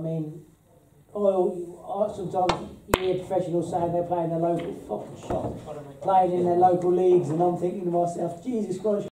I mean, oh, sometimes you hear professionals saying they're playing their local fucking shop, playing in their local leagues, and I'm thinking to myself, Jesus Christ.